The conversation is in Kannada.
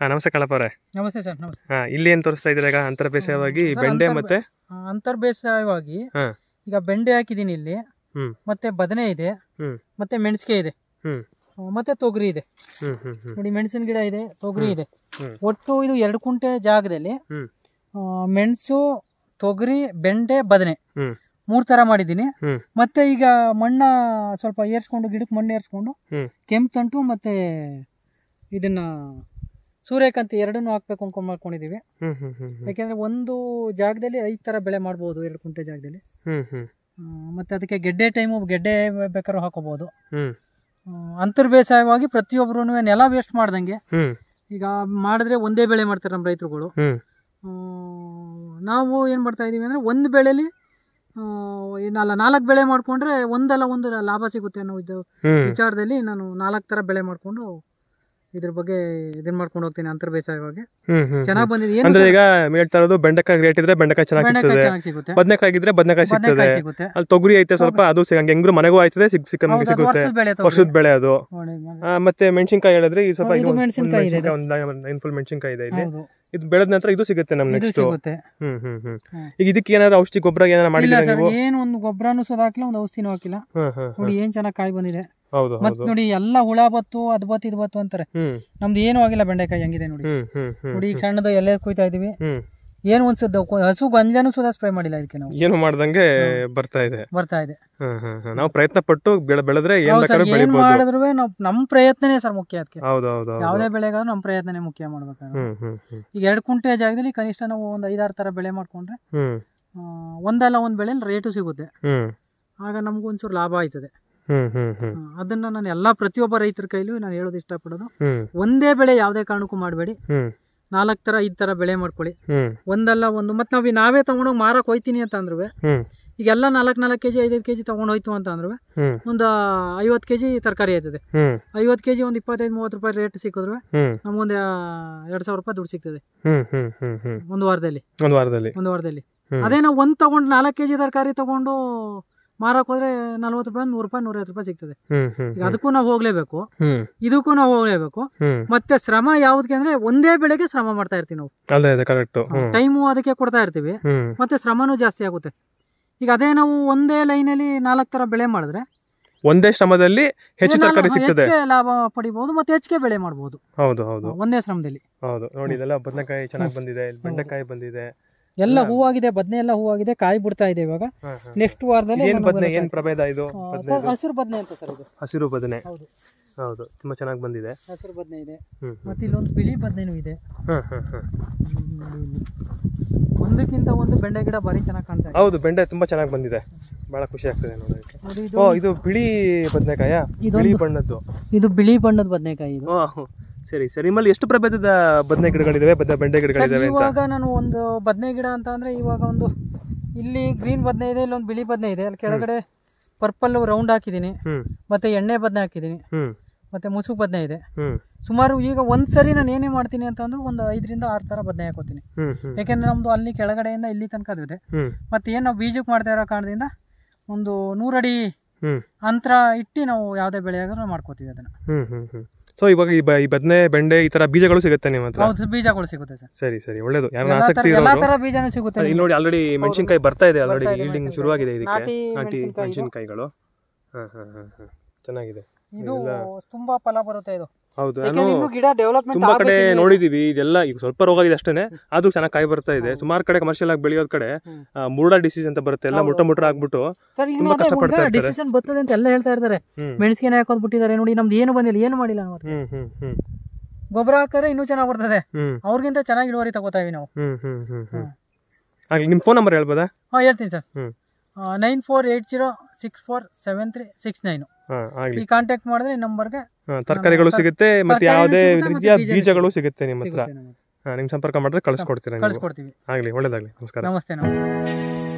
ಹಾ ನಮಸ್ತೆ ಕಳಪ ಅವರೇ. ನಮಸ್ತೆ ಸರ್ ನಮಸ್ತೆ. ಹಾ ಇಲ್ಲಿ ಏನ್ ತೋರಿಸ್ತಾ ಇದ್ದೀರಾ ಈಗ ಅಂತರ ಬೇಸಾಯವಾಗಿ ಬೆಂಡೆ ಮತ್ತೆ? ಅಂತರ್ ಬೇಸಾಯವಾಗಿ ಈಗ ಬೆಂಡೆ ಹಾಕಿದೀನಿ ಇಲ್ಲಿ. ಮತ್ತೆ ಬದನೆ ಇದೆ. ಮತ್ತೆ ಮೆಣಸಿಗೆ ಇದೆ. ಮತ್ತೆ ತೊಗರಿ ಇದೆ. ನೋಡಿ ಮೆಣಸಿನ ಗಿಡ ಇದೆ ತೊಗರಿ ಇದೆ. ಒಟ್ಟು ಇದು ಎರಡು ಕುಂಟೆ ಜಾಗದಲ್ಲಿ ಮೆಣಸು ತೊಗರಿ ಬೆಂಡೆ ಬದನೆ. ಮೂರ್ ತರ ಮಾಡಿದೀನಿ ಮತ್ತೆ ಈಗ ಮಣ್ಣ ಸ್ವಲ್ಪ ಏರ್ಸ್ಕೊಂಡು ಗಿಡಕ್ಕೆ ಮಣ್ಣು ಏರ್ಸ್ಕೊಂಡು. ಕೆಂಪು ತಂಟು ಮತ್ತೆ ಇದನ್ನ ಸೂರ್ಯಕಾಂತಿ ಎರಡನ್ನೂ ಹಾಕ್ಬೇಕು ಅನ್ಕೊಂಡ್ ಮಾಡ್ಕೊಂಡಿದೀವಿ. ಯಾಕೆಂದ್ರೆ ಒಂದು ಜಾಗದಲ್ಲಿ ಐದು ತರ ಬೆಳೆ ಮಾಡ್ಬೋದು ಎರಡು ಕುಂಟೆ ಜಾಗದಲ್ಲಿ. ಮತ್ತೆ ಅದಕ್ಕೆ ಗೆಡ್ಡೆ ಟೈಮು ಗೆಡ್ಡೆ ಬೇಕಾದ್ರೂ ಹಾಕೋಬಹುದು ಅಂತರ್ ಬೇಸಾಯವಾಗಿ ಪ್ರತಿಯೊಬ್ಬರು ನೆಲ ವೇಸ್ಟ್ ಮಾಡ್ದಂಗೆ. ಈಗ ಮಾಡಿದ್ರೆ ಒಂದೇ ಬೆಳೆ ಮಾಡ್ತಾರೆ ನಮ್ಮ ರೈತರುಗಳು. ನಾವು ಏನು ಮಾಡ್ತಾ ಇದೀವಿ ಅಂದ್ರೆ ಒಂದು ಬೆಳೆಲಿ ಏನಲ್ಲ ನಾಲ್ಕು ಬೆಳೆ ಮಾಡ್ಕೊಂಡ್ರೆ ಒಂದಲ್ಲ ಒಂದು ಲಾಭ ಸಿಗುತ್ತೆ ಅನ್ನೋ ಇದು ವಿಚಾರದಲ್ಲಿ ನಾನು ನಾಲ್ಕು ತರ ಬೆಳೆ ಮಾಡ್ಕೊಂಡು ಇದ್ರ ಬಗ್ಗೆ ಇದನ್ನ ಮಾಡ್ಕೊಂಡು ಹೋಗ್ತೀನಿ ಅಂತರ್ ಬೇಸಾಯವಾಗಿ ಚೆನ್ನಾಗಿ ಬಂದಿದೆ. ಅಂದ್ರೆ ಈಗ ಹೇಳ್ತಾ ಇರೋದು ಬೆಂಡೆಕಾಯಿ ರೇಟ್ ಇದ್ರೆ ಬೆಂಡೆಕಾಯಿ ಚೆನ್ನಾಗಿ ಸಿಗುತ್ತೆ. ಬದನೆಕಾಯಿ ಇದ್ರೆ ಬದನೆಕಾಯಿ ಸಿಗ್ತದೆ. ಅಲ್ಲಿ ತೊಗರಿ ಐತೆ ಸ್ವಲ್ಪ ಅದು ಸಿಗಂಗೆ. ಹೆಂಗ್ರು ಮನೆಗೂ ಆಯ್ತದೆ ಸಿಗುತ್ತೆ. ವರ್ಷದ ಬೆಳೆ ಅದು. ಮತ್ತೆ ಮೆಣಸಿನಕಾಯಿ ಹೇಳಿದ್ರೆ ಈ ಸ್ವಲ್ಪ ಇನ್ಫುಲ್ ಮೆಣಸಿನಕಾಯಿ ಇದು ಮೆಣಸಿನ್ಕಾಯಿ ಇದೆ. ಇದು. ಒಂದು ಇದೆ ಇಲ್ಲಿ. ಇದು ಬೆಳೆದ ನಂತರ ಇದು ಸಿಗುತ್ತೆ ನಮ್ಗೆ ನೆಕ್ಸ್ಟ್ ಹ್ಮ್ ಹ್ಮ್ ಹ್ಮ್. ಈಗ ಇದಕ್ಕೆ ಏನಾದ್ರು ಔಷಧಿ ಗೊಬ್ಬರ ಏನಾದ್ರು ಮಾಡಿಲ್ಲ ಏನು ಒಂದು ಗೊಬ್ಬರನು ಸುದ ಹಾಕಿಲ್ಲ ಒಂದು ಔಷಧಿನೂ ಹಾಕಿಲ್ಲ. ನೋಡಿ ಏನ್ ಚೆನ್ನಾಗಿ ಕಾಯಿ ಬಂದಿದೆ. ಮತ್ ನೋಡಿ ಎಲ್ಲ ಹುಳ ಬತ್ತು ಅದ್ ಬತ್ತು ಇದು ಬತ್ತು ಅಂತಾರೆ. ನಮ್ದು ಏನು ಆಗಿಲ್ಲ ಬೆಂಡೆಕಾಯಿ ಹೆಂಗಿದೆ ನೋಡಿ. ನೋಡಿ ಈಗ ಸಣ್ಣದ ಎಲ್ಲ ಕುಯ್ತಾ ಇದೀವಿ ಏನು ಒಂದ್ಸದ್ದು ಹಸು ಗಂಜಾನು ಸುದಾ ಸ್ಪ್ರೇ ಮಾಡಿಲ್ಲ ಇದಕ್ಕೆ ನಾವು. ಏನು ಮಾಡ್ದಂಗೆ ಬರ್ತಾ ಇದೆ. ಬರ್ತಾ ಇದೆ. ನಾವು ಪ್ರಯತ್ನ ಪಟ್ಟು ಬೆಳೆ ಬೆಳೆದ್ರೆ ಏನ್ ಮಾಡಿದ್ರು ನಾವು ನಮ್ ಪ್ರಯತ್ನನೇ ಸರ್ ಮುಖ್ಯ ಅದಕ್ಕೆ. ಯಾವುದೇ ಬೆಳೆಗಾದ್ರೂ ನಮ್ ಪ್ರಯತ್ನನೇ ಮುಖ್ಯ ಮಾಡ್ಬೇಕು ಈಗ ಎರಡು ಕುಂಟೆ ಜಾಗದಲ್ಲಿ ಕನಿಷ್ಠ ನಾವು ಒಂದ್ ಐದಾರು ತರ ಬೆಳೆ ಮಾಡ್ಕೊಂಡ್ರೆ ಒಂದಲ್ಲ ಒಂದ್ ಬೆಳೆ ರೇಟು ಸಿಗುತ್ತೆ. ಆಗ ನಮ್ಗೊಂಚೂರು ಲಾಭ ಆಯ್ತದೆ. ಅದನ್ನ ನಾನು ಎಲ್ಲಾ ಪ್ರತಿಯೊಬ್ಬ ರೈತರ ಕೈಲೂ ನಾನು ಹೇಳೋದು ಇಷ್ಟಪಡೋದು. ಒಂದೇ ಬೆಳೆ ಯಾವುದೇ ಕಾರಣಕ್ಕೂ ಮಾಡಬೇಡಿ. ನಾಲ್ಕು ತರ ಐದ್ ತರ ಬೆಳೆ ಮಾಡ್ಕೊಳ್ಳಿ. ಒಂದಲ್ಲ ಒಂದು. ಮತ್ತೆ ನಾವು ನಾವೇ ತಗೊಂಡೋಗಿ ಮಾರಕ್ ಹೋಯ್ತೀನಿ ಅಂತ ಅಂದ್ರು ಈಗೆಲ್ಲ ನಾಲ್ಕು ನಾಲ್ಕು ಕೆಜಿ ಐದೈದು ಕೆಜಿ ತಗೊಂಡ್ ಹೋಯ್ತು ಅಂತ ಅಂದ್ರೆ ಒಂದ್ ಐವತ್ತು ಕೆಜಿ ತರಕಾರಿ ಆಯ್ತದೆ. ಐವತ್ ಐವತ್ತು ಕೆಜಿ ಒಂದು ಇಪ್ಪತ್ತೈದು ಮೂವತ್ತು ರೂಪಾಯಿ ರೇಟ್ ಸಿಕ್ಕಿದ್ರು ನಮ್ಗೊಂದ್ ಎರಡ್ ಸಾವಿರ ರೂಪಾಯಿ ದುಡ್ಡು ಸಿಗ್ತದೆ ಒಂದ್ ವಾರದಲ್ಲಿ. ಒಂದ್ ವಾರದಲ್ಲಿ. ಒಂದು ವಾರದಲ್ಲಿ. ಅದೇ ನಾವು ಒಂದ್ ತಗೊಂಡ್ ನಾಲ್ಕು ಕೆಜಿ ತರಕಾರಿ ತಗೊಂಡು ಮಾರಕ್ ಹೋದ್ರೆ ನಲ್ವತ್ತು ರೂಪಾಯಿ ನೂರು ರೂಪಾಯಿ ನೂರೈವತ್ತು ರೂಪಾಯಿ ಸಿಗ್ತದೆ. ಈಗ ಅದಕ್ಕೂ ನಾವು ಹೋಗ್ಲೇಬೇಕು. ಇದಕ್ಕೂ ನಾವು ಹೋಗ್ಲೇಬೇಕು. ಮತ್ತೆ ಶ್ರಮ ಯಾವ್ದಕ್ಕೆ ಅಂದ್ರೆ ಒಂದೇ ಬೆಳೆಗೆ ಶ್ರಮ ಮಾಡ್ತಾ ಇರ್ತೀವಿ ನಾವು. ಟೈಮು ಅದಕ್ಕೆ ಕೊಡ್ತಾ ಇರ್ತೀವಿ. ಮತ್ತೆ ಶ್ರಮನೂ ಜಾಸ್ತಿ ಆಗುತ್ತೆ. ಈಗ ಅದೇ ನಾವು ಒಂದೇ ಲೈನಲ್ಲಿ ನಾಲ್ಕು ತರ ಬೆಳೆ ಮಾಡಿದ್ರೆ ಒಂದೇ ಶ್ರಮದಲ್ಲಿ ಹೆಚ್ಚು ತರಕಾರಿ ಸಿಗ್ತದೆ. ಲಾಭ ಪಡಿಬಹುದು ಮತ್ತೆ ಹೆಚ್ಚಿಗೆ ಬೆಳೆ ಮಾಡಬಹುದು ಹೌದು ಹೌದು. ಒಂದೇ ಶ್ರಮದಲ್ಲಿ. ಹೌದು. ನೋಡಿ ಇದೆಲ್ಲ ಬದನೆಕಾಯಿ ಚೆನ್ನಾಗಿ ಬಂದಿದೆ ಬೆಂಡೆಕಾಯಿ ಬಂದಿದೆ. ಎಲ್ಲ ಹೂವಾಗಿದೆ ಬದನೆ ಎಲ್ಲ ಹೂವಾಗಿದೆ ಕಾಯಿ ಬಿಡ್ತಾ ಇದೆ ಇವಾಗ. ನೆಕ್ಸ್ಟ್ ವಾರದಲ್ಲಿ ಏನ್ ಬದನೆ. ಏನ್ ಪ್ರಭೇದ ಇದು? ಹಸಿರು ಬದನೆ ಅಂತ ಸರ್ ಇದು. ಹಸಿರು ಬದನೆ. ಹೌದು. ಹೌದು ತುಂಬಾ ಚೆನ್ನಾಗಿ ಬಂದಿದೆ. ಹಸಿರು ಬದನೆ ಇದೆ. ಮತ್ತೆ ಇಲ್ಲೊಂದು ಬಿಳಿ ಬದನೆನೂ ಇದೆ. ಒಂದಕ್ಕಿಂತ ಒಂದು ಬೆಂಡೆ ಗಿಡ ಬಾರಿ ಚೆನ್ನಾಗಿ ಕಾಣ್ತಾ ಇದೆ. ಹೌದು ಬೆಂಡೆ ತುಂಬಾ ಚೆನ್ನಾಗಿ ಬಂದಿದೆ. ಬಹಳ ಖುಷಿ ಆಗ್ತದೆ ನೋಡೋದಕ್ಕೆ. ನೋಡಿ ಓ ಇದು ಬಿಳಿ ಬದನೆಕಾಯ? ಬಿಳಿ ಬಣ್ಣದ್ದು. ಇದು ಬಿಳಿ ಬಣ್ಣದ ಬದನೆಕಾಯಿ ಇದು. ಸರಿ ಸರಿ. ನಿಮ್ಮಲ್ಲಿ ಎಷ್ಟು ಪ್ರಭೇದದ ಬದನೆ ಗಿಡಗಳಿದಾವೆ? ಬೆಂಡೆ ಗಿಡಗಳಿದಾವೆ ಇವಾಗ ನಾನು ಒಂದು ಬದನೆ ಗಿಡ ಅಂತ ಅಂದ್ರೆ ಇವಾಗ ಒಂದು ಇಲ್ಲಿ ಗ್ರೀನ್ ಬದನೆ ಇದೆ ಇಲ್ಲೊಂದು ಬಿಳಿ ಬದನೆ ಇದೆ. ಅಲ್ಲಿ ಕೆಳಗಡೆ ಪರ್ಪಲ್ ರೌಂಡ್ ಹಾಕಿದೀನಿ ಮತ್ತೆ ಎಣ್ಣೆ ಬದನೆ ಹಾಕಿದೀನಿ ಮತ್ತೆ ಮುಸುಕು ಬದನೆ ಇದೆ. ಸುಮಾರು ಈಗ ಒಂದ್ ಸರಿ ನಾನು ಏನೇ ಮಾಡ್ತೀನಿ ಅಂತ ಅಂದ್ರೆ ಒಂದು ಐದರಿಂದ ಆರು ತರ ಬದನೆ ಹಾಕೋತೀನಿ. ಯಾಕೆಂದ್ರೆ ನಮ್ದು ಅಲ್ಲಿ ಕೆಳಗಡೆಯಿಂದ ಇಲ್ಲಿ ತನಕ ಇದೆ ಹ್ಮ್. ಮತ್ತೆ ಏನು ನಾವು ಬೀಜಕ್ಕೆ ಮಾಡ್ತಾ ಇರೋ ಕಾರಣದಿಂದ ಒಂದು ನೂರಡಿ ಅಂತರ ಇಟ್ಟು ನಾವು ಯಾವುದೇ ಬೆಳೆಯಾಗ ಮಾಡ್ಕೋತೀವಿ ಅದನ್ನ. ಹ್ಮ್ ಹ್ಮ್ ಹ್ಮ್. ಸೊ ಇವಾಗ ಈ ಬದನೆ ಬೆಂಡೆ ಈ ತರ ಬೀಜಗಳು ಸಿಗುತ್ತೆ ನಿಮ್ಮ ಹತ್ರ? ಹೌದು ಬೀಜಗಳು ಸಿಗುತ್ತೆ ಸರ್. ಸರಿ ಸರಿ. ಒಳ್ಳೇದು. ಯಾರು ಆಸಕ್ತಿ ಇರೋ ಎಲ್ಲಾ ತರ ಬೀಜನೂ ಸಿಗುತ್ತೆ ಇಲ್ಲಿ ನೋಡಿ ಆಲ್ರೆಡಿ ಮೆಣಸಿನಕಾಯಿ ಬರ್ತಾ ಇದೆ ಆಲ್ರೆಡಿ ಈಲ್ಡಿಂಗ್ ಶುರುವಾಗಿದೆ ಇದಕ್ಕೆ. ನಾಟಿ. ಮೆಣಸಿನಕಾಯಿಗಳು. ಹಾ ಹಾ ಹಾ ಹಾ. ಚೆನ್ನಾಗಿದೆ. ಇದು ತುಂಬಾ ಫಲ ಬರುತ್ತೆ ಇದು. ಹೌದು ನಾನು ಗಿಡ ಡೆವಲಪ್ಮೆಂಟ್ ತುಂಬಾ ಕಡೆ ನೋಡಿದೀವಿ ಇದೆಲ್ಲ ಈಗ ಸ್ವಲ್ಪ ರೋಗ ಇದೆ ಅಷ್ಟೇನೆ ಆದ್ರೂ ಚೆನ್ನಾಗಿ ಕಾಯಿ ಬರ್ತಾ ಇದೆ. ಸುಮಾರು ಕಡೆ ಕಮರ್ಷಿಯಲ್ ಆಗಿ ಬೆಳೆಯೋದ್ ಕಡೆ ಮುರುಡ ಡಿಸೀಸ್ ಅಂತ ಬರುತ್ತೆ ಎಲ್ಲ ಮುಟ್ಟ ಮುಟ್ಟ ಆಗ್ಬಿಟ್ಟು ಸರ್ ತುಂಬಾ ಕಷ್ಟಪಡ್ತಾ ಇರ್ತಾರೆ. ಡಿಸಿಷನ್ ಬರ್ತದೆ ಅಂತ ಎಲ್ಲ ಹೇಳ್ತಾ ಇರ್ತಾರೆ. ಮೆಣಸಿನ ಹಾಕೋದ್ ಬಿಟ್ಟಿದ್ದಾರೆ ನೋಡಿ ನಮ್ದು ಏನು ಬಂದಿಲ್ಲ ಏನು ಮಾಡಿಲ್ಲ ನಾವು ಗೊಬ್ಬರ ಹಾಕಿದ್ರೆ ಇನ್ನೂ ಚೆನ್ನಾಗಿ ಬರ್ತದೆ. ಅವ್ರಿಗಿಂತ ಚೆನ್ನಾಗಿ ಇಳುವರಿ ತಗೋತಾವಿ ನಾವು. ಹ್ಮ್ ಹ್ಮ್ ಹ್ಮ್ ಹ್ಮ್. ಆಗ್ಲಿ ನಿಮ್ ಫೋನ್ ನಂಬರ್ ಹೇಳ್ಬೋದಾ? ಹಾ ಹೇಳ್ತೀನಿ sir. Nine four eight zero six four seven three six nine. ಈ ಕಾಂಟ್ಯಾಕ್ಟ್ ಮಾಡಿದ್ರೆ ಈ ನಂಬರ್ಗೆ ಹಾ, ತರಕಾರಿಗಳು ಸಿಗುತ್ತೆ ಮತ್ತೆ ಯಾವುದೇ ರೀತಿಯ ಬೀಜಗಳು ಸಿಗುತ್ತೆ ನಿಮ್ಮ ಹತ್ರ. ನಿಮ್ ಸಂಪರ್ಕ ಮಾಡಿದ್ರೆ ಕಳಿಸ್ಕೊಡ್ತೀರಾ ಕಳ್ಸಿಕೊಡ್ತೀವಿ. ಆಗ್ಲಿ ಒಳ್ಳೇದಾಗ್ಲಿ. ನಮಸ್ಕಾರ. ನಮಸ್ತೆ ನಮಸ್ತೆ.